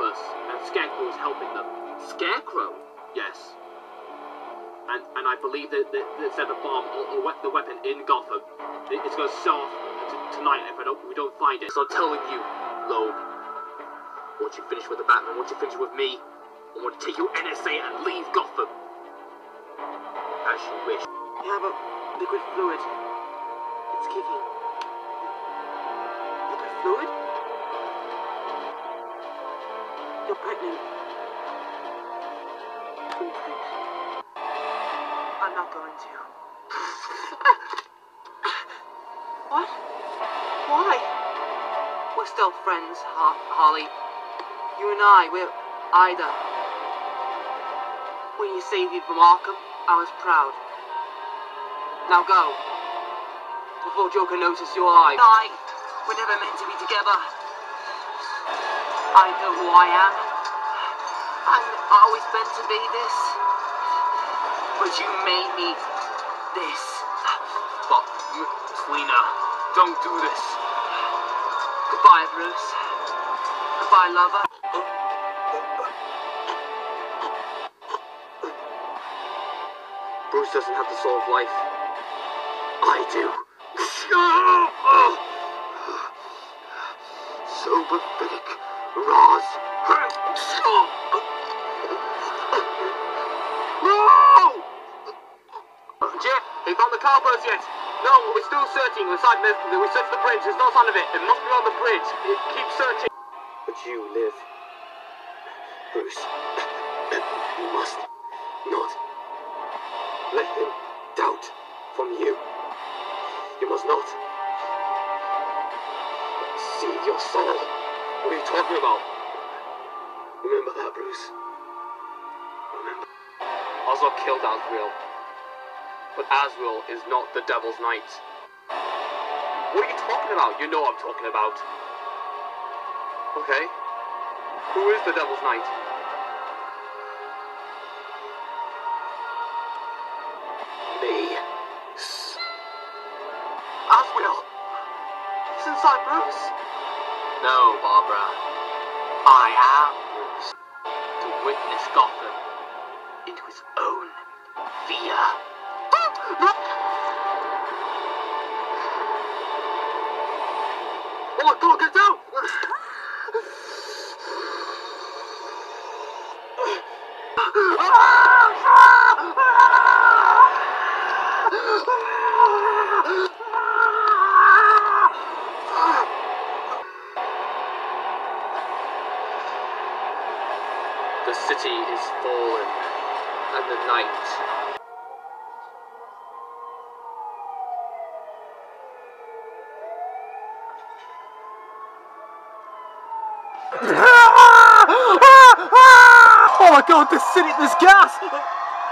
and Scarecrow is helping them. Scarecrow? Yes. And and I believe that that they set a bomb or, or the weapon in Gotham. It- It's going to set off t- tonight if I don't we don't find it. So I'm telling you, Loeb. Once you finish with the Batman, once you finish with me, I want to take you NSA and leave Gotham. As you wish. Have a liquid fluid. It's kicking. Liquid fluid? You're pregnant. I'm not going to. what? Why? We're still friends, Ho- Holly. You and I, we're Ida. When you saved me from Arkham, I was proud. Now go. Before Joker notices you're. I, we're never meant to be together. I know who I am. I'm always meant to be this. But you made me this. But, Selina, don't do this. Goodbye, Bruce. Goodbye, lover. Bruce doesn't have the soul of life. I do. Jeff, they found the cowbirds yet? No, we're still searching. We searched the, we searched the bridge. There's no sign of it. It must be on the bridge. It, keep searching. But you live. Bruce. You must not let them doubt from you. You must not seed your soul. What are you talking about? Remember that, Bruce. Remember. Oswald killed Azrael. But Azrael is not the Devil's Knight. What are you talking about? You know what I'm talking about. Okay. Who is the Devil's Knight? No, I am Bruce. To witness Gotham into its own fear. The city is fallen, and the night Oh my god, this city, this gas!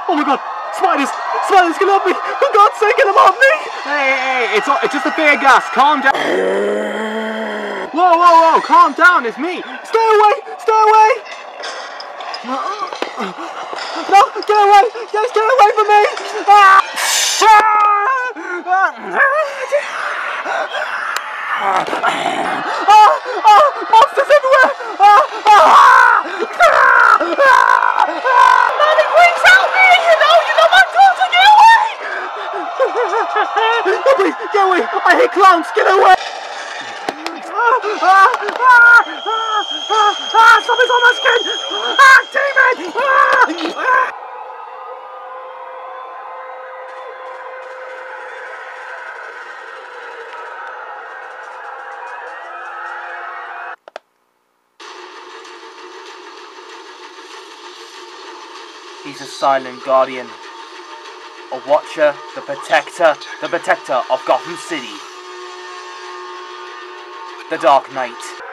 Oh my god, spiders! Spiders, can help me! For God's sake, get them off me! Hey, hey, hey, it's, it's just a fear gas, calm down. Whoa, whoa, whoa, calm down, it's me! Stay away! Stay away! No, get away! Guys, get away from me! Ah! Ah! Ah! Monsters everywhere! Ah! Ah! Mommy, please help me! You know, you know my daughter, get away! no, please, get away! I hate clowns, get away! Ah, ah, ah, ah, ah, ah, something's on my skin! Ah, demon! Ah, ah. He's a silent guardian. A watcher, the protector, the protector of Gotham City. The Dark Knight.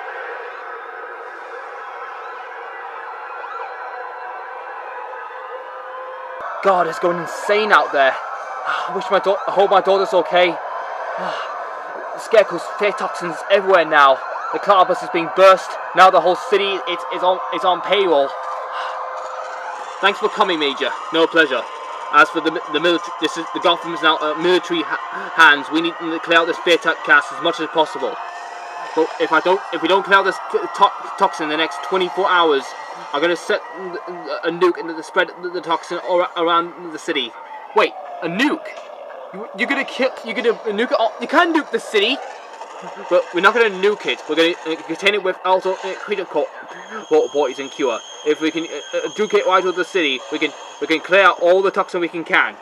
God, it's going insane out there. I wish my daughter, I hope my daughter's okay. Scarecrow's fear toxins everywhere now. The cloud bus is being burst. Now the whole city is, is on is on payroll. Thanks for coming, Major. No pleasure. As for the the military, this is the Gotham is now uh, military ha hands. We need to clear out this fear gas as much as possible. But if I don't, if we don't clear out this to toxin in the next 24 hours, I'm gonna set a nuke and the spread the toxin all around the city. Wait, a nuke? You're gonna kill? You're gonna nuke it? All, you can't nuke the city. But we're not going to nuke it. We're going to uh, contain it with also uh, critical poison cure. If we can nuke it right of the city, we can we can clear out all the toxin we can can.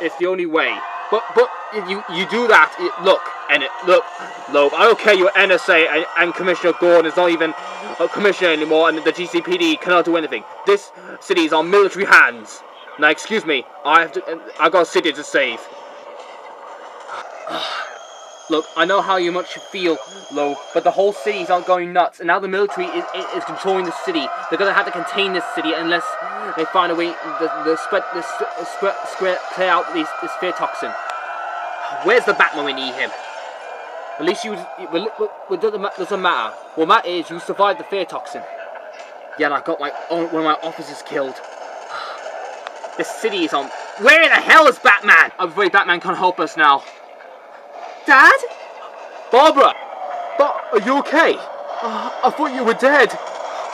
It's the only way. But but you you do that. It, look and it look, Loeb. I don't care. You're NSA and, and Commissioner Gordon is not even a commissioner anymore, and the GCPD cannot do anything. This city is on military hands. Now, excuse me. I have to. I got a city to save. Look, I know how you much you feel, Loeb, but the whole city is all going nuts, and now the military is, is, controlling the city. They're gonna have to contain this city unless they find a way to, spread, this spread, spread, clear out these, this fear toxin. Where's the Batman? We need him. At least you, it doesn't matter. What matters is you survived the fear toxin. Yeah, and I got my one of my officers killed. This city is on. Where the hell is Batman? I'm afraid Batman can't help us now. Dad? Barbara! But are you okay? Uh, I thought you were dead.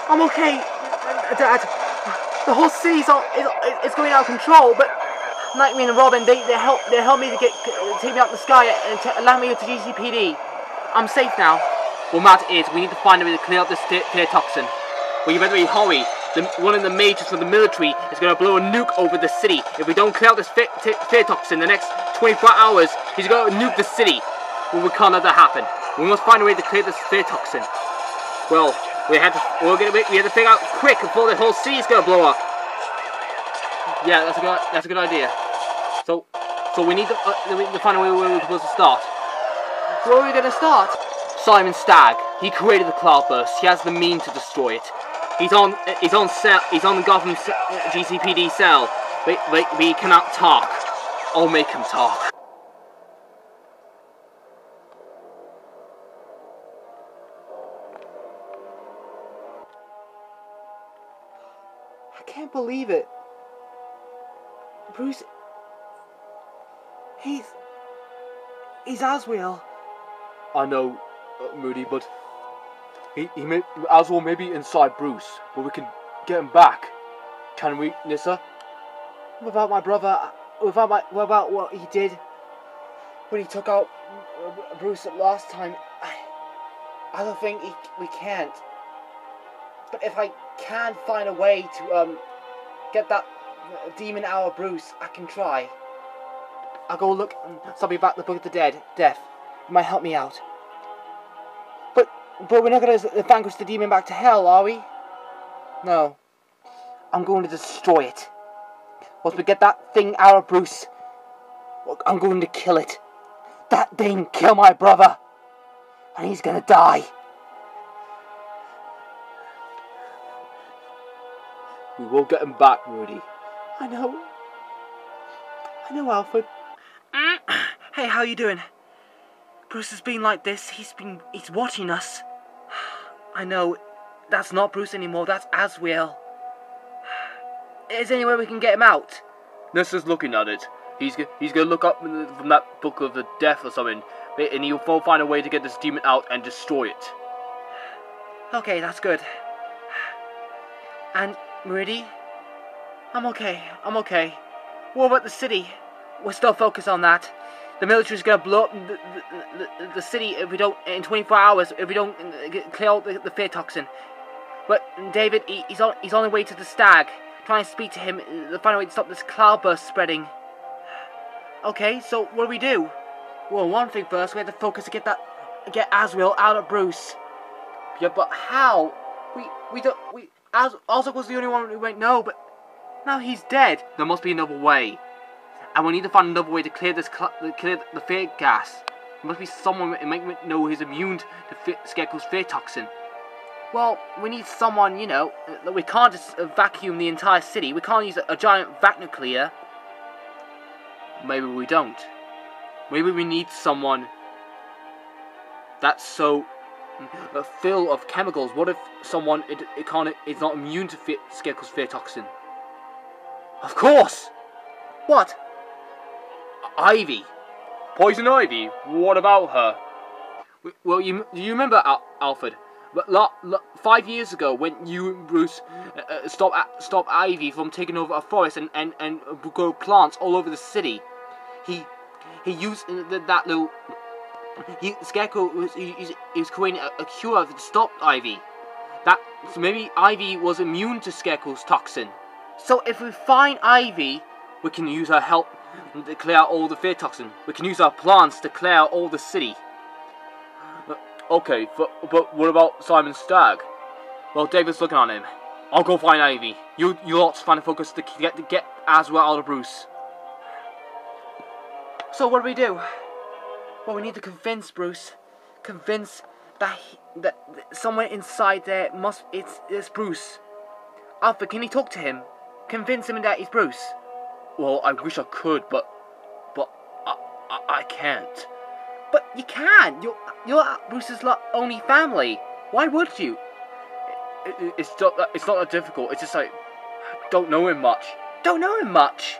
I'm okay, Dad. The whole city's is, is going out of control, but Nightwing and Robin, they, they help they help me to get take me out the sky and to allow me to GCPD. I'm safe now. Well, matter is, we need to find a way to clear up this fear toxin. Well, you better be hurry. The, one of the majors from the military is going to blow a nuke over the city. If we don't clear out this fear, fear toxin in the next 24 hours, he's going to nuke the city. Well, we can't let that happen. We must find a way to clear this fear toxin. Well, we have to, we're gonna, we have to figure out quick before the whole city is going to blow up. Yeah, that's a good, that's a good idea. So, so we need to, uh, we need to find a way where we're supposed to start. Where are we going to start? Simon Stagg. He created the cloudburst. He has the means to destroy it. He's on, he's on cell, he's on the Gotham GCPD cell. But he cannot talk. I'll make him talk. I can't believe it. Bruce. He's. He's Azrael. I know, uh, Moody, but he, he may, may be inside Bruce, but we can get him back. Can we, Nissa? Without my brother, without my, without what he did when he took out Bruce last time, I, I don't think he, we can't. But if I can find a way to um get that demon out of Bruce, I can try. I'll go look something about the Book of the Dead, Death. It might help me out. But but we're not gonna vanquish the demon back to hell, are we? No. I'm going to destroy it. Once we get that thing out of Bruce, I'm going to kill it. That thing kill my brother. And he's gonna die. We will get him back, Rudy. I know. I know, Alfred. hey, how are you doing? Bruce has been like this. He's been. He's watching us. I know. That's not Bruce anymore. That's Azrael. Is there any way we can get him out? Nessa's looking at it. He's he's gonna look up from that book of the death or something, and he'll find a way to get this demon out and destroy it. Okay, that's good. And Meridy, I'm okay. I'm okay. What about the city? We're still focused on that. The military's gonna blow up the, the, the, the city if we don't in 24 hours if we don't clear out the, the fear toxin. But David, he, he's on he's on the way to the Stagg. Trying to speak to him to uh, find a way to stop this cloudburst spreading. Okay, so what do we do? Well, one thing first, we have to focus to get that get Azrael out of Bruce. Yeah, but how? We we don't we Az Ozark was the only one who went no, but now he's dead. There must be another way. And we need to find another way to clear this clear the fear gas. There must be someone who make me know he's immune to fear, Scarecrow's fear toxin. Well, we need someone, you know, we can't just vacuum the entire city. We can't use a, a giant vacuum cleaner. Maybe we don't. Maybe we need someone that's so uh, full of chemicals. What if someone it, it can't is not immune to fe- Scarecrow's fear toxin? Of course. What? Ivy. Poison Ivy? What about her? Well, you do you remember Al- Alfred? But la- la- five years ago, when you and Bruce uh, uh, stopped uh, stopped Ivy from taking over a forest and and and uh, grow plants all over the city, he he used uh, that little. He, Scarecrow was he, he's- he was creating a, a cure to stop Ivy. That so maybe Ivy was immune to Scarecrow's toxin. So if we find Ivy, we can use her help to clear out all the fear toxin. We can use our plants to clear out all the city. Uh, okay, but, but what about Simon Stagg? Well, David's looking on him. I'll go find Ivy. You you lots find a focus to get to get Azrael out of Bruce. So what do we do? Well, we need to convince Bruce, convince that he, that that somewhere inside there must it's it's Bruce. Alfred, can he talk to him? Convince him that he's Bruce. Well, I wish I could, but but I I, I can't. But you can. You're you're Bruce's only family. Why would you? It, it- it's not it's not that difficult. It's just like I don't know him much. Don't know him much.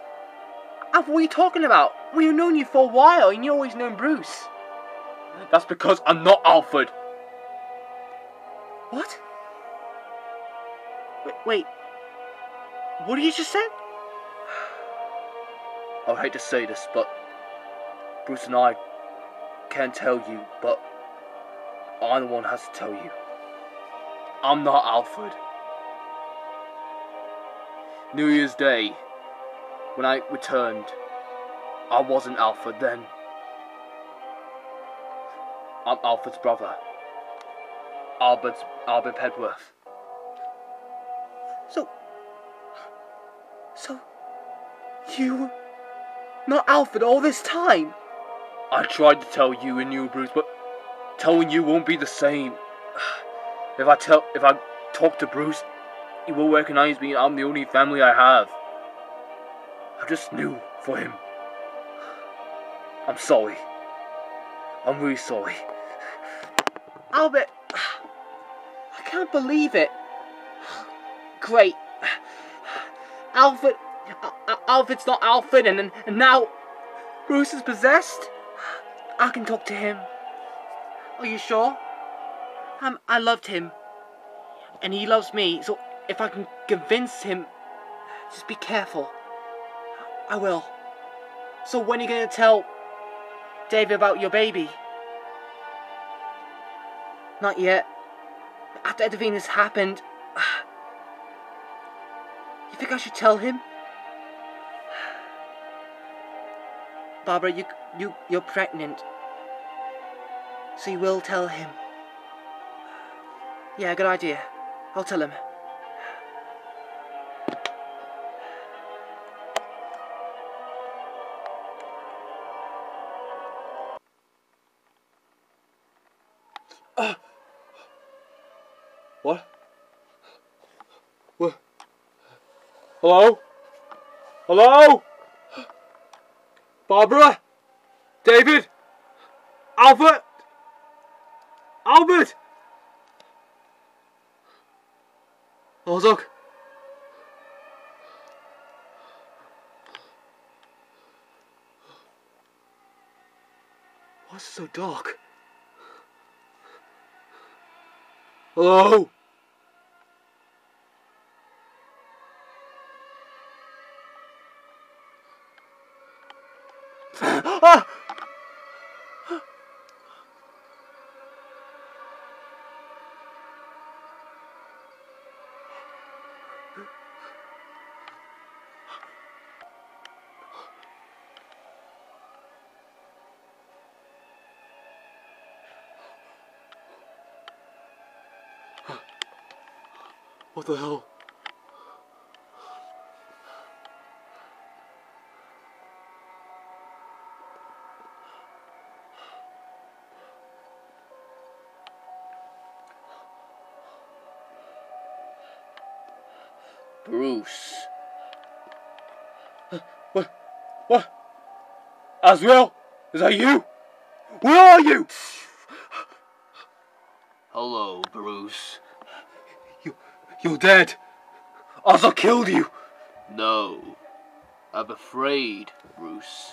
Alfred, what are you talking about? We've known you for a while, and you always known Bruce. That's because I'm not Alfred. What? Wait, wait. What did you just say? I hate to say this, but Bruce and I can't tell you, but I'm the one who has to tell you. I'm not Alfred. New Year's Day, when I returned, I wasn't Alfred then. I'm Alfred's brother, Albert Albert Pennyworth. So. So. You. Not Alfred all this time? I tried to tell you and you, Bruce, but telling you won't be the same. If I tell, if I talk to Bruce, he will recognize me. I'm the only family I have. I just knew for him. I'm sorry. I'm really sorry. Albert. I can't believe it. Great. Alfred. Al- Al- Alfred's not Alfred, and, and, now Bruce is possessed? I can talk to him. Are you sure? Um, I loved him. And he loves me, so if I can convince him, just be careful. I will. So when are you gonna tell David about your baby? Not yet. After everything has happened, you think I should tell him? Barbara, you you you're pregnant. So you will tell him. Yeah, good idea. I'll tell him. Uh. What? What? Hello? Hello? Barbara? David? Albert? Albert? Ozok? What's so dark? Hello? Ah! What the hell? Bruce. What? What? Azrael? Is that you? Where are you? Hello, Bruce. You, you're dead. Ozok killed you. No. I'm afraid, Bruce.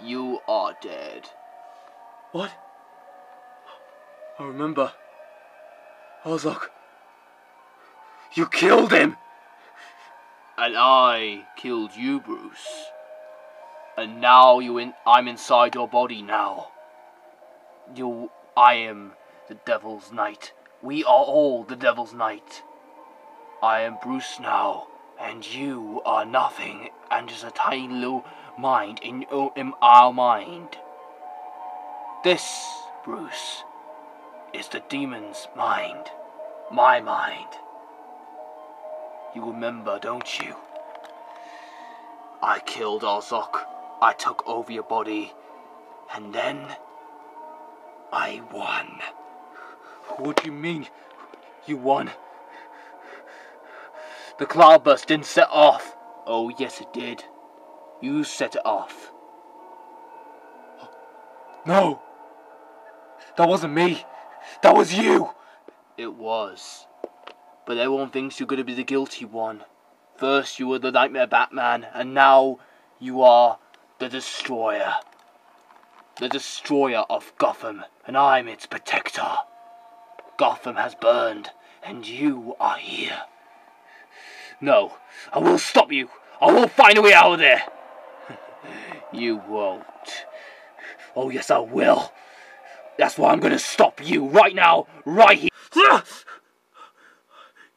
You are dead. What? I remember. Ozok. You killed him. And I killed you, Bruce. And now you in I'm inside your body now. You I am the Devil's Knight. We are all the Devil's Knight. I am Bruce now, and you are nothing and just a tiny little mind in, in our mind. This, Bruce, is the demon's mind. My mind. You remember, don't you? I killed Ozok. I took over your body. And then I won. What do you mean? You won? The cloudburst didn't set off. Oh, yes, it did. You set it off. No. That wasn't me. That was you. It was. But everyone thinks you're going to be the guilty one. First you were the Nightmare Batman, and now you are the Destroyer. The Destroyer of Gotham, and I'm its protector. Gotham has burned, and you are here. No, I will stop you. I will find a way out of there. you won't. Oh, yes, I will. That's why I'm going to stop you right now, right here.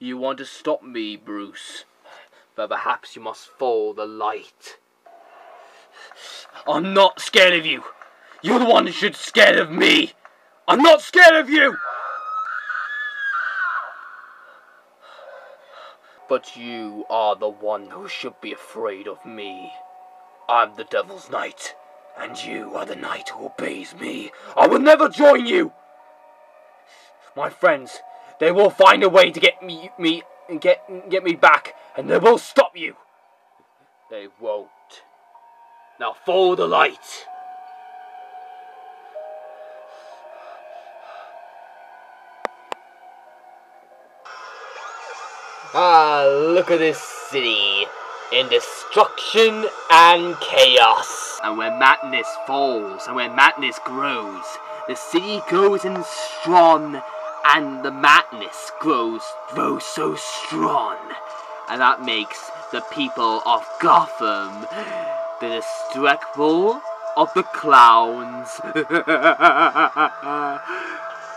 You want to stop me, Bruce, but perhaps you must follow the light. I'm not scared of you. You're the one who should scared of me. I'm not scared of you. But you are the one who should be afraid of me. I'm the Devil's Knight, and you are the knight who obeys me. I will never join you. My friends, they will find a way to get me, me, get, get me back, and they will stop you. They won't. Now follow the light. Ah, look at this city in destruction and chaos. And where madness falls and where madness grows, the city goes in strong and the madness grows grows so strong. And that makes the people of Gotham the destructible of the clowns. now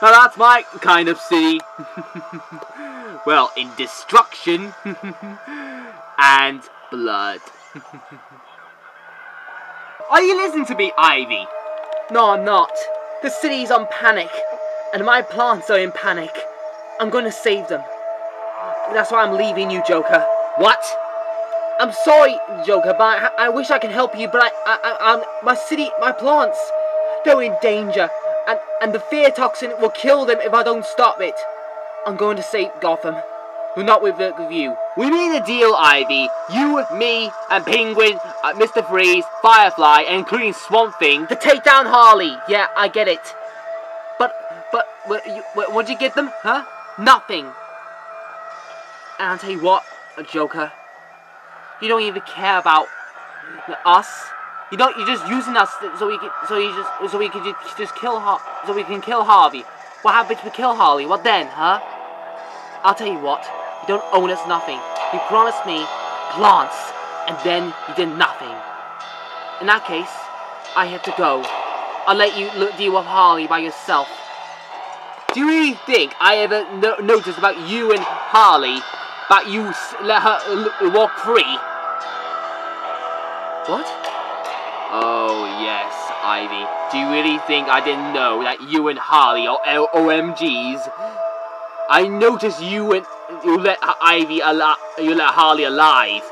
that's my kind of city. well, in destruction and blood. Are you listening to me, Ivy? No, I'm not. The city's on panic, and my plants are in panic. I'm gonna save them. That's why I'm leaving you, Joker. What? I'm sorry, Joker, but I, I wish I could help you, but I, I, I, I'm, my city, my plants, they're in danger, and, and the fear toxin will kill them if I don't stop it. I'm going to save Gotham. We're not with, with you. We made a deal, Ivy. You, me, and Penguin, uh, Mr. Freeze, Firefly, and including Swamp Thing. To take down Harley. Yeah, I get it. What, you, what, what'd you get them? Huh? Nothing. And I'll tell you what, a Joker. You don't even care about us. You don't. You're just using us so we can. So you just. So we can just, just kill. So we can kill Harvey. What happens if we kill Harley? What then, huh? I'll tell you what. You don't own us nothing. You promised me plants, and then you did nothing. In that case, I have to go. I'll let you deal with Harley by yourself. Do you really think I ever no noticed about you and Harley? that you let her walk free? What? Oh, yes, Ivy. Do you really think I didn't know that you and Harley are L OMGs? I noticed you and you let Ivy alive, you let Harley alive.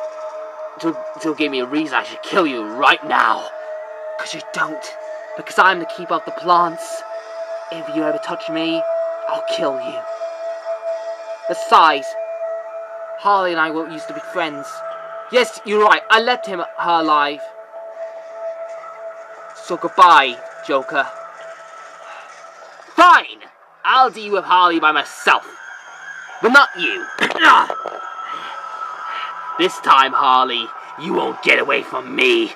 To, to give me a reason I should kill you right now. Because you don't. Because I'm the keeper of the plants. If you ever touch me, I'll kill you. Besides, Harley and I won't used to be friends. Yes, you're right. I left him her alive. So goodbye, Joker. Fine. I'll deal with Harley by myself. But not you. This time, Harley, you won't get away from me.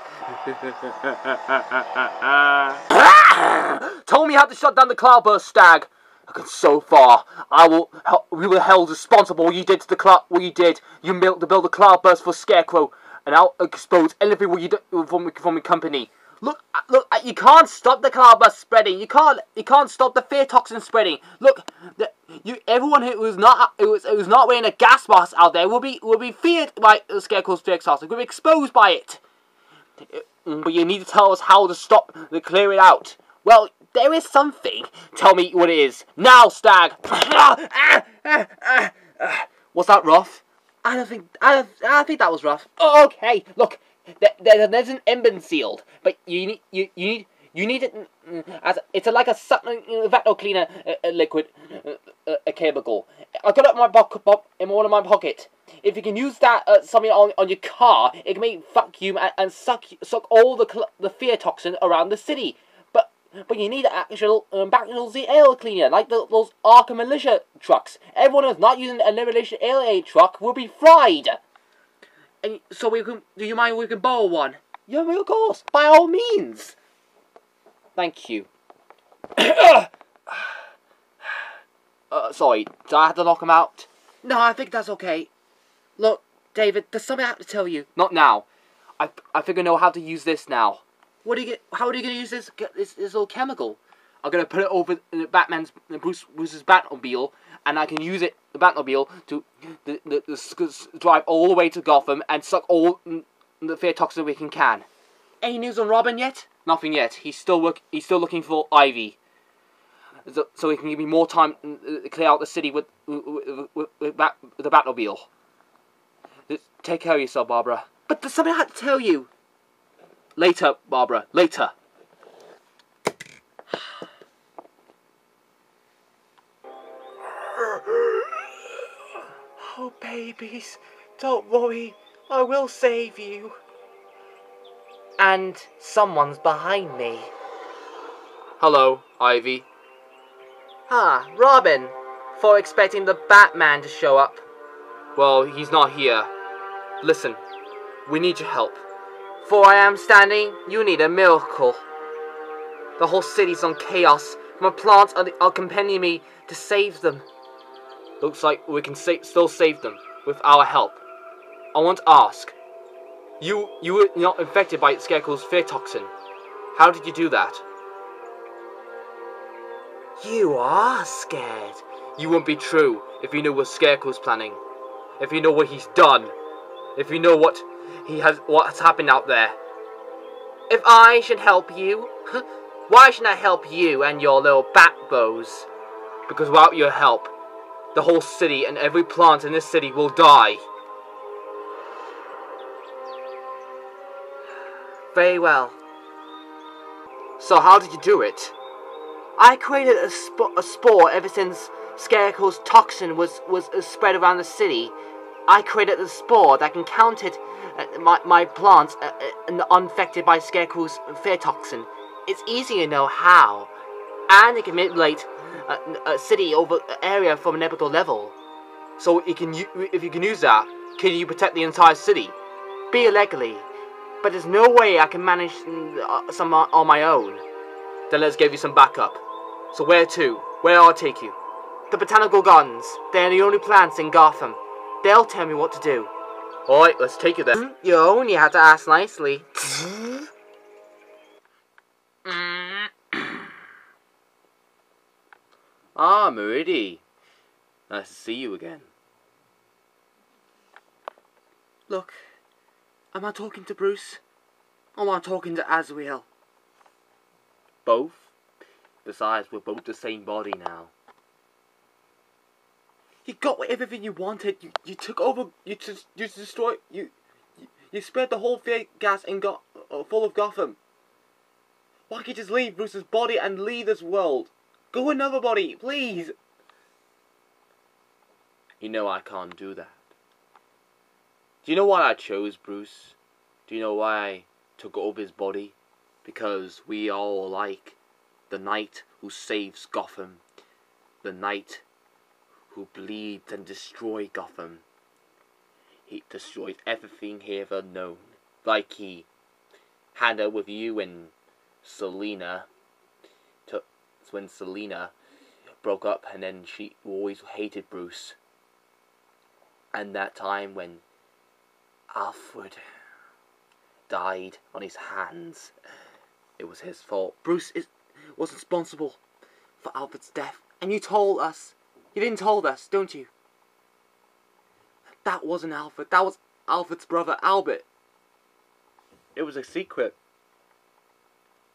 Told me how to shut down the cloudburst Stagg. So far, I will. We were held responsible. What you did to the cloud. What you did. You built to build a cloudburst for Scarecrow, and I'll expose everything you do from from the company. Look, uh, look. uh, You can't stop the cloudburst spreading. You can't. You can't stop the fear toxin spreading. Look, the, you. Everyone who was not who was who was not wearing a gas mask out there will be will be feared by Scarecrow's fear toxin. Will be exposed by it. Mm, But you need to tell us how to stop the clear it out. Well, there is something. Tell me what it is. Now, Stagg! Was that rough? I don't think I don't, I think that was rough. Oh, okay, look, there, there, there's an emblem sealed, but you need you, you need you need it mm, as a, it's a, like a vacuum cleaner uh, uh, liquid uh, uh, a chemical. I got it in my pocket, pop in one of my pocket. If you can use that uh, something on, on your car, it can make vacuum and, and suck suck all the the fear toxin around the city. But but you need actual um, bacterial air cleaner, like the, those Arkham Militia trucks. Everyone who's not using a Militia air truck will be fried. And so we can. Do you mind? We can borrow one. Yeah, of course. By all means. Thank you. Uh, sorry, did I have to knock him out? No, I think that's okay. Look, David, there's something I have to tell you. Not now. I, I think I know how to use this now. What are you? How are you gonna use this? This, this little chemical? I'm gonna put it over the Batman's Bruce Bruce's Batmobile, and I can use it the Batmobile to the, the, the, drive all the way to Gotham and suck all mm, the fear toxin we can can. Any news on Robin yet? Nothing yet. He's still work. He's still looking for Ivy. So, so he can give me more time uh, clear out the city with with, with, with, Bat, the Batmobile. Take care of yourself, Barbara. But there's something I have to tell you. Later, Barbara. Later. Oh, babies, don't worry. I will save you. And someone's behind me. Hello, Ivy. Ah, Robin. For expecting the Batman to show up. Well, he's not here. Listen, we need your help. For I am standing, you need a miracle. The whole city's on chaos. My plants are, are accompanying me to save them. Looks like we can sa- still save them with our help. I want to ask. You you were not infected by Scarecrow's fear toxin. How did you do that? You are scared. You wouldn't be true if you knew what Scarecrow's planning. If you know what he's done. If you know what he has what's happened out there. If I should help you, why should I help you and your little bat bows? Because without your help, the whole city and every plant in this city will die. Very well. So how did you do it? I created a, sp- a spore ever since Scarecrow's toxin was, was uh, spread around the city. I created a spore that can counter uh, my, my plants uh, uh, unaffected by Scarecrow's fear toxin. It's easy to know how. And it can manipulate uh, a city over uh, area from an epical level. So you can if you can use that, can you protect the entire city? Theoretically. But there's no way I can manage mm, uh, some on on my own. Then let's give you some backup. So where to? Where I'll take you? The botanical gardens. They're the only plants in Gotham. They'll tell me what to do. Alright, let's take you there. You only have to ask nicely. Ah, Meridi. Nice to see you again. Look, am I talking to Bruce? Or am I talking to Azrael? Both? Besides, we're both the same body now. You got everything you wanted. You, you took over. You just you destroyed. You, you you spread the whole fear gas and got uh, full of Gotham. Why can't you just leave Bruce's body and leave this world? Go another body, please. You know I can't do that. Do you know why I chose Bruce? Do you know why I took over his body? Because we all alike. The knight who saves Gotham. the knight who bleeds and destroys Gotham. He destroys everything he ever known, like he had it with you and Selina. To, when Selina broke up, and then she always hated Bruce. And that time when Alfred died on his hands, it was his fault. Bruce is was responsible for Alfred's death, and you told us. You didn't told us, don't you? That wasn't Alfred. That was Alfred's brother, Albert. It was a secret.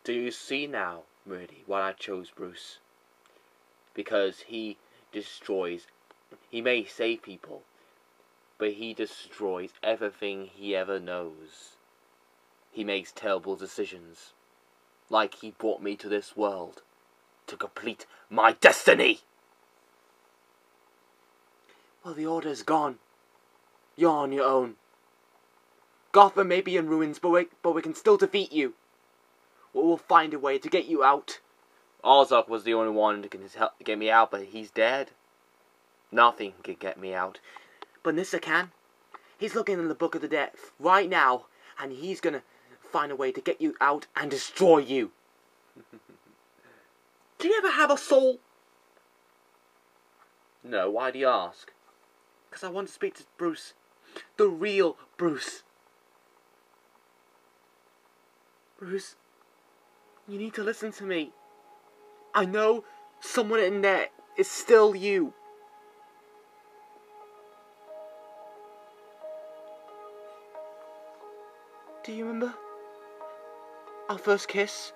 Do you see now, Moody, why I chose Bruce? Because he destroys. He may save people, but he destroys everything he ever knows. He makes terrible decisions, like he brought me to this world to complete my destiny. Well, the order's gone. You're on your own. Gotham may be in ruins, but we, but we can still defeat you. We'll find a way to get you out. Ozark was the only one who can help get me out, but he's dead. Nothing can get me out. But Nissa can. He's looking in the Book of the Dead right now, and he's gonna find a way to get you out and destroy you. Do you ever have a soul? No, why do you ask? Because I want to speak to Bruce. The real Bruce. Bruce, you need to listen to me. I know someone in there is still you. Do you remember our first kiss?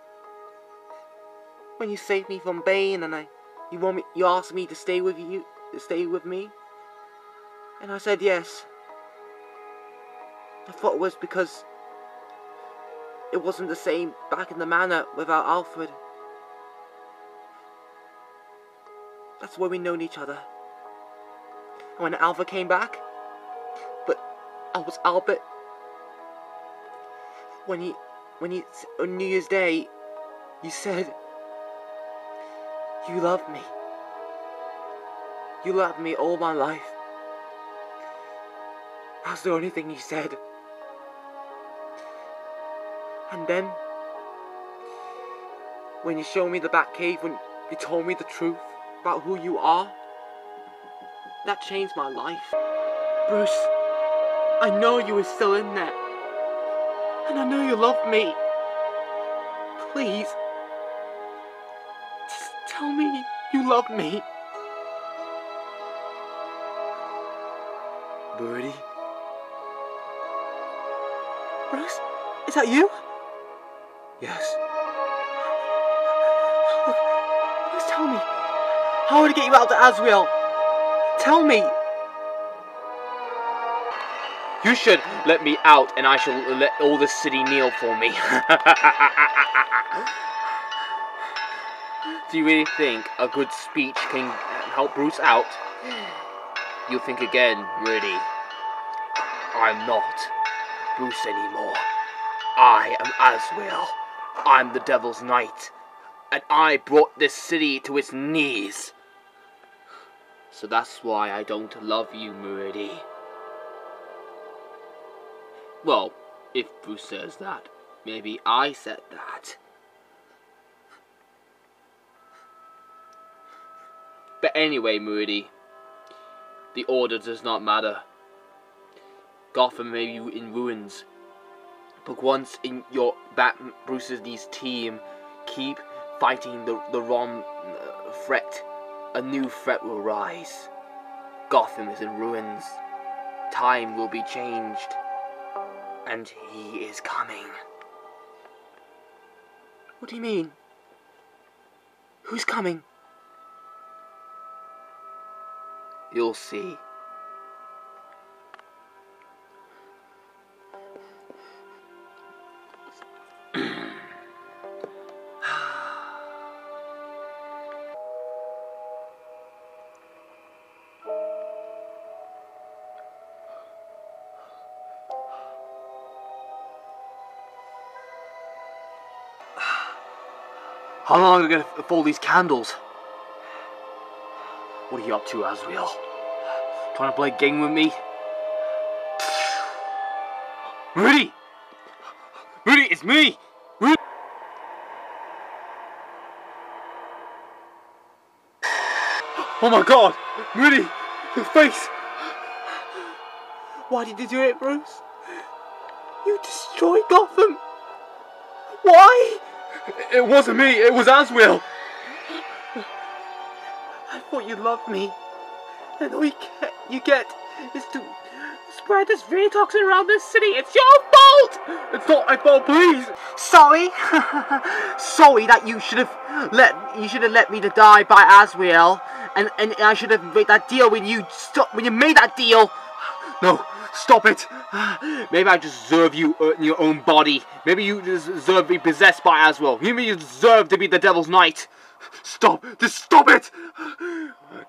When you saved me from Bane and I, you want me, you asked me to stay with you, to stay with me, and I said yes. I thought it was because it wasn't the same back in the manor without Alfred. That's where we known each other. And when Alfred came back, but I was Albert. When he, when he, on New Year's Day, you said, you love me. You loved me all my life. That's the only thing you said. And then, when you showed me the Batcave, when you told me the truth about who you are, that changed my life. Bruce, I know you were still in there. And I know you love me. Please, just tell me you love me. Birdie? Bruce, is that you? Yes. Please tell me. How would I get you out to Azrael? Tell me. You should let me out, and I shall let all the city kneel for me. Do you really think a good speech can help Bruce out? You think again, really. I'm not Bruce anymore. I am Azrael. I'm the Devil's Knight. And I brought this city to its knees. So that's why I don't love you, Murdy. Well, if Bruce says that, maybe I said that. But anyway, Moody, the order does not matter. Gotham may be in ruins, but once in your Bat Bruce's these team, keep fighting the the wrong uh, threat. A new threat will rise. Gotham is in ruins. Time will be changed, and he is coming. What do you mean? Who's coming? You'll see. How long are we going to fold these candles? What are you up to, Azrael? Trying to play a game with me? Rudy! Rudy, it's me! Rudy! Oh my god! Rudy! Your face! Why did you do it, Bruce? You destroyed Gotham. Why? It wasn't me, it was Azrael! I thought you loved me. And all you get, you get is to spread this fear toxin around this city. It's your fault! It's not my fault, please! Sorry. Sorry that you should have let you should have let me to die by Azrael, and and I should have made that deal when you stop when you made that deal. No, stop it! Maybe I deserve you uh, in your own body. Maybe you deserve to be possessed by Azrael. Maybe you deserve to be the Devil's Knight. Stop! Just stop it!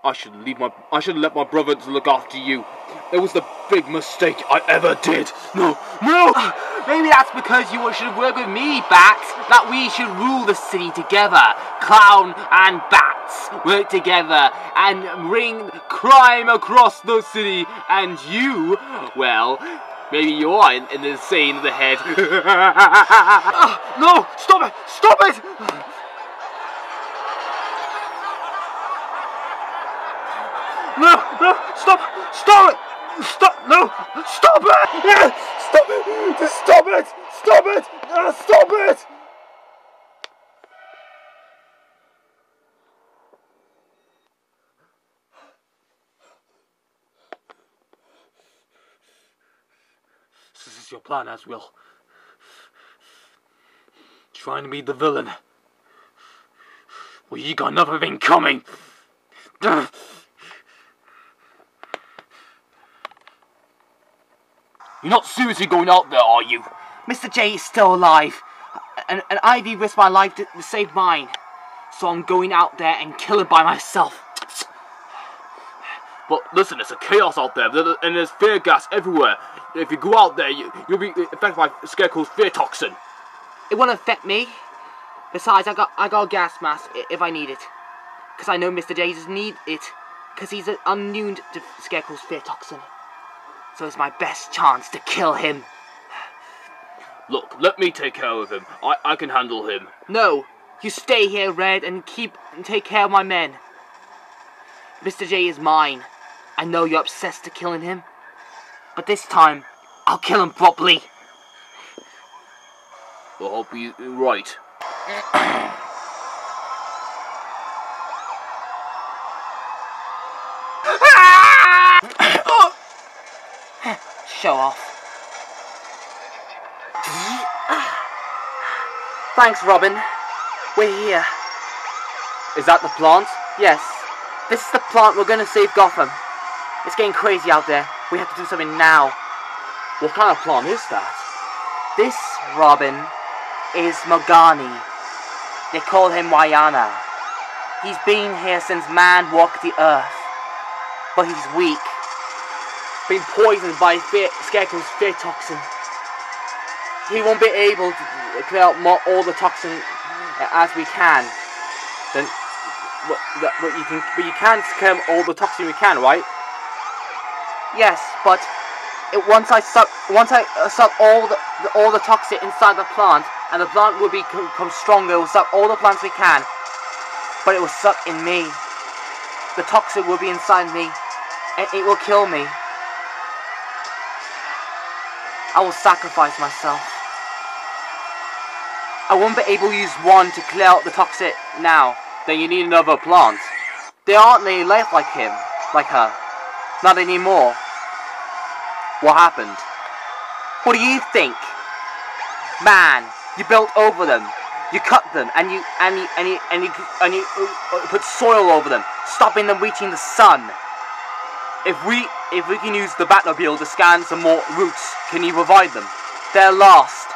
I should leave my. I should let my brother look after you. It was the big mistake I ever did. No, no! Maybe that's because you should work with me, Bats. That we should rule the city together. Clown and Bats work together and bring crime across the city. And you, well, maybe you are in, in the of the head. No! Stop it! Stop it! No! No! Stop! Stop it! Stop! No! Stop it! Stop it! Stop it! Stop it! Ah, Stop it! This is your plan, Azrael. Trying to be the villain. Well, you got another thing coming. You're not seriously going out there, are you? Mr. J is still alive, and, and Ivy risked my life to, to save mine. So I'm going out there and kill him by myself. But listen, there's a chaos out there- and there's fear gas everywhere. If you go out there, you, you'll be affected by Scarecrow's fear toxin. It won't affect me. Besides, I got I got a gas mask if I need it, because I know Mr. J doesn't need it, because he's immune to Scarecrow's fear toxin. So it's my best chance to kill him. Look, let me take care of him. I, I can handle him. No, you stay here, Red, and keep and take care of my men. Mr. J is mine. I know you're obsessed to killing him, but this time I'll kill him properly. I hope you're right. Show off. Thanks, Robin. We're here. Is that the plant? Yes, this is the plant we're gonna save Gotham. It's getting crazy out there. We have to do something now. What kind of plan is that? This, Robin, is Mogani. They call him Wayana. He's been here since man walked the earth. But he's weak. Been poisoned by fear, Scarecrow's fear toxin. He won't be able to clear out more, all the toxin uh, as we can. Then, but, but you can, but you can clear all the toxin we can, right? Yes, but it, once I suck, once I uh, suck all the, the all the toxin inside the plant, and the plant will become stronger. It will suck all the plants we can, but it will suck in me. The toxin will be inside me, and it will kill me. I will sacrifice myself. I won't be able to use one to clear out the toxic now. Then you need another plant. There aren't any left like him, like her. Not anymore. What happened? What do you think? Man, you built over them. You cut them and you and you and you and you, and you uh, uh, put soil over them, stopping them reaching the sun. If we if we can use the Batmobile to scan some more roots, can you provide them? They're lost,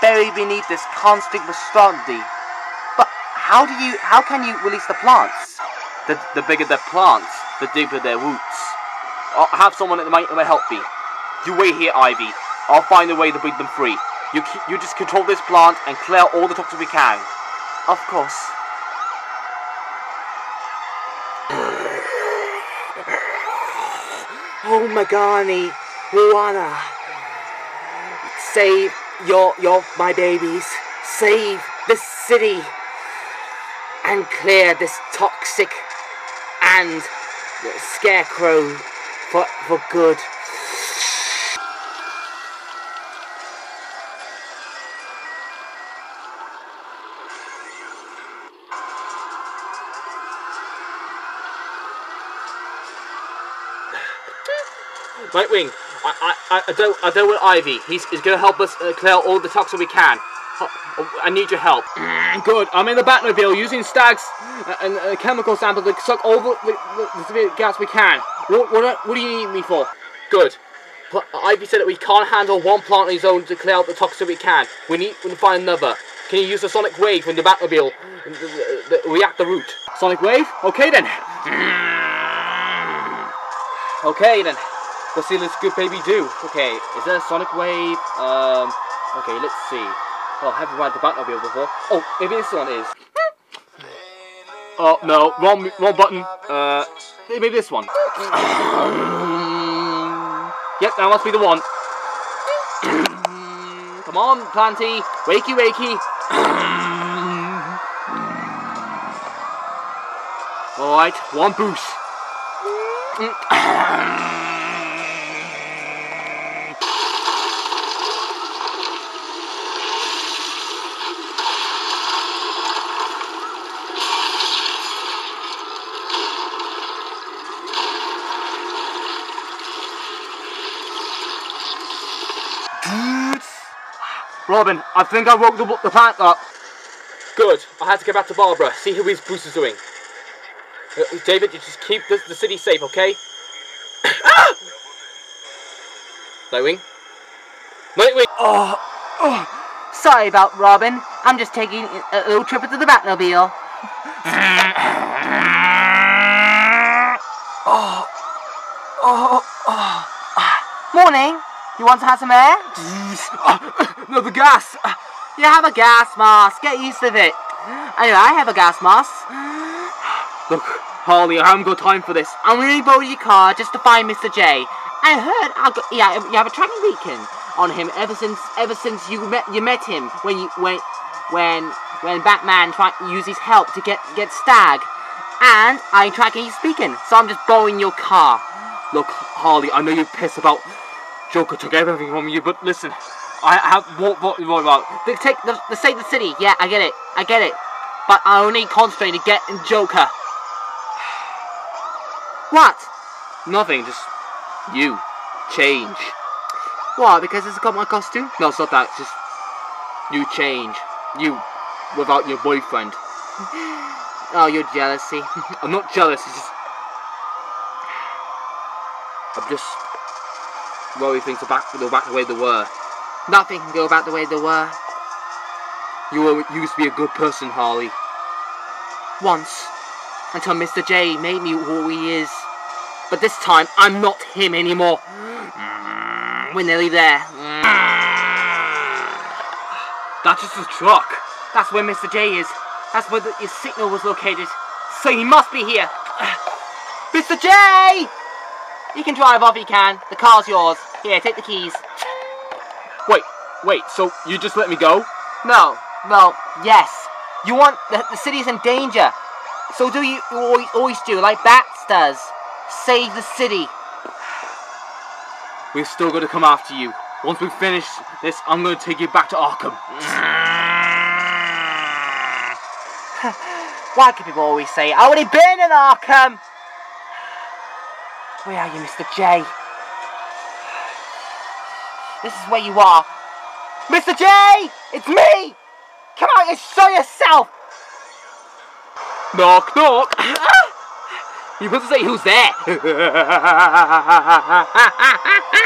buried beneath this constant monstrosity. But how do you how can you release the plants? The, the bigger the plants, the deeper their roots. I'll have someone that might, might help me. You wait here, Ivy. I'll find a way to break them free. You you just control this plant and clear all the toxins we can. Of course. Oh Magani, Ruana. Save your your my babies. Save this city. And clear this toxic and scarecrow for for good. Nightwing, I, I, I don't, I don't want Ivy. He's, he's going to help us uh, clear out all the toxin we can. I need your help. Good. I'm in the Batmobile using Stagg's uh, and uh, chemical sample to suck all the, the, the, the gas we can. What, what, what do you need me for? Good. Pl- Ivy said that we can't handle one plant on his own to clear out the toxin we can. We need to find another. Can you use the sonic wave from the Batmobile? The, the, the reactor route. Sonic Wave? Okay then. Okay then. Let's see this good baby do. Okay, is there a Sonic Wave? Um, okay, let's see. Oh, I haven't ride the Batmobile before. Oh, maybe this one is. Oh, no, wrong, wrong button. Uh, maybe this one. yep, that must be the one. Come on, Planty. Wakey, wakey. Alright, one boost. Robin, I think I woke the, the plant up. Good. I had to get back to Barbara. See who his Bruce is doing. Uh, David, you just keep the, the city safe, okay? ah! Nightwing. Nightwing. Oh, oh, sorry about Robin. I'm just taking a little trip into the Batmobile. oh, oh, oh. Morning. You want to have some air? Ah, no, the gas. You have a gas mask. Get used to it. Anyway, I have a gas mask. Look, Harley, I haven't got time for this. I'm going to borrow your car just to find Mr. J. I heard, I got, yeah, you have a tracking beacon on him ever since, ever since you met, you met him when you when, when, when Batman tried to use his help to get get Stagg, and I'm tracking his beacon. So I'm just borrowing your car. Look, Harley, I know you're pissed about Joker took everything from you, but listen, I have what what what about? They take the, the save the city. Yeah, I get it. I get it. But I only concentrate to get in Joker. What? Nothing, just you. Change. Why? Because it's got my costume? No, it's not that. It's just you change. You without your boyfriend. Oh, you're jealousy. I'm not jealous. It's just I'm just worried things are back. They're back the way they were. Nothing can go back the way they were. You were, used to be a good person, Harley. Once. Until Mr. J made me who he is. But this time, I'm not him anymore. We're nearly there. That's just his truck. That's where Mr. J is. That's where the, his signal was located. So he must be here. Mr. J! You can drive off, you can. The car's yours. Here, take the keys. Wait, wait, so you just let me go? No, no, yes. You want the, the city's in danger. So do you always, always do, like Bats does. Save the city. We've still got to come after you. Once we finish this, I'm going to take you back to Arkham. Why can people always say, I already been in Arkham? Where are you, Mr. J? This is where you are. Mr. J! It's me! Come out and show yourself! Knock, knock. you to say who's there?